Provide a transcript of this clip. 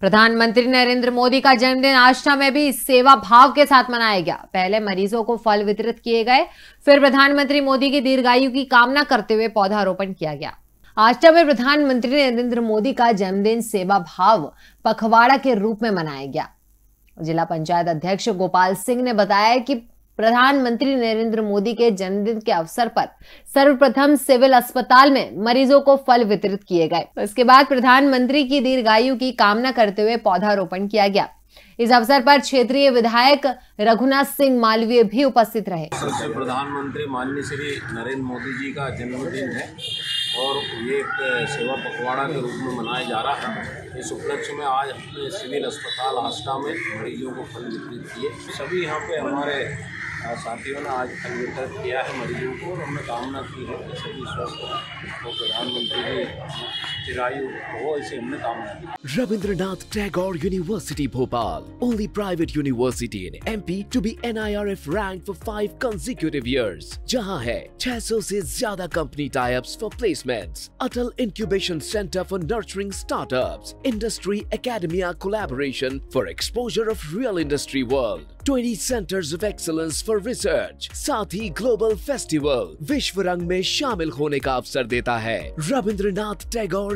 प्रधानमंत्री नरेंद्र मोदी का जन्मदिन आष्टा में भी सेवा भाव के साथ मनाया गया। पहले मरीजों को फल वितरित किए गए, फिर प्रधानमंत्री मोदी की दीर्घायु की कामना करते हुए पौधारोपण किया गया। आष्टा में प्रधानमंत्री नरेंद्र मोदी का जन्मदिन सेवा भाव पखवाड़ा के रूप में मनाया गया। जिला पंचायत अध्यक्ष गोपाल सिंह ने बताया कि प्रधानमंत्री नरेंद्र मोदी के जन्मदिन के अवसर पर सर्वप्रथम सिविल अस्पताल में मरीजों को फल वितरित किए गए। इसके बाद प्रधानमंत्री की दीर्घायु की कामना करते हुए पौधारोपण किया गया। इस अवसर पर क्षेत्रीय विधायक रघुनाथ सिंह मालवीय भी उपस्थित रहे। सबसे प्रधानमंत्री माननीय श्री नरेंद्र मोदी जी का जन्मदिन है और ये एक सेवा पखवाड़ा के रूप में मनाया जा रहा है। इस उपलक्ष्य में आज अपने सिविल अस्पताल आस्था में मरीजों को फल वितरित किए। सभी यहाँ पे हमारे साथियों ने आज फल किया है मरीजों को और हमने कामना की है कि सभी स्वस्थ हो। प्रधानमंत्री की चिरायु हो इसे हमने कामना की Rabindranath Tagore University Bhopal, only private university in MP to be NIRF ranked for five consecutive years. जहाँ है 600 से ज़्यादा company tie-ups for placements, Atal Incubation Center for nurturing startups, Industry Academia collaboration for exposure of real industry world, 20 centers of excellence for research, साथ ही global festival विश्व रंग में शामिल होने का अवसर देता है रविंद्रनाथ टैगोर